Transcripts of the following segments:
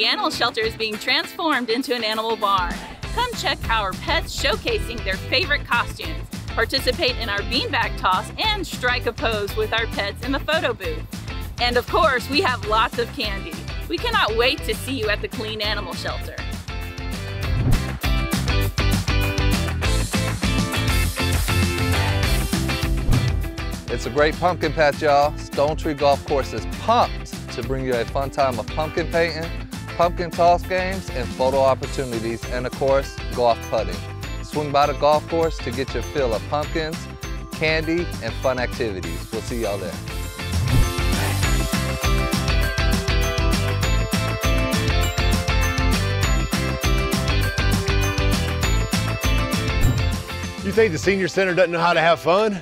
the animal shelter is being transformed into an animal barn. Come check our pets showcasing their favorite costumes, participate in our beanbag toss, and strike a pose with our pets in the photo booth. And of course, we have lots of candy. We cannot wait to see you at the Killeen Animal Shelter. It's a great pumpkin patch, y'all. Stonetree Golf Course is pumped to bring you a fun time of pumpkin painting, pumpkin toss games, and photo opportunities, and of course, golf putting. Swing by the golf course to get your fill of pumpkins, candy, and fun activities. We'll see y'all there. You think the Senior Center doesn't know how to have fun?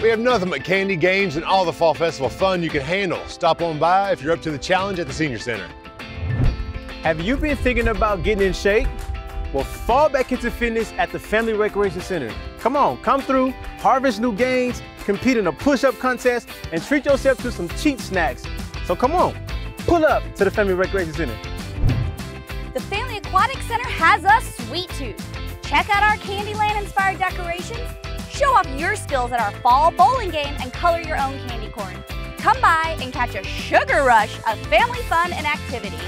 We have nothing but candy, games, and all the Fall Festival fun you can handle. Stop on by if you're up to the challenge at the Senior Center. Have you been thinking about getting in shape? Well, fall back into fitness at the Family Recreation Center. Come on, come through, harvest new gains, compete in a push-up contest, and treat yourself to some cheap snacks. So come on, pull up to the Family Recreation Center. The Family Aquatic Center has a sweet tooth. Check out our Candyland-inspired decorations, show off your skills at our fall bowling game, and color your own candy corn. Come by and catch a sugar rush of family fun and activities.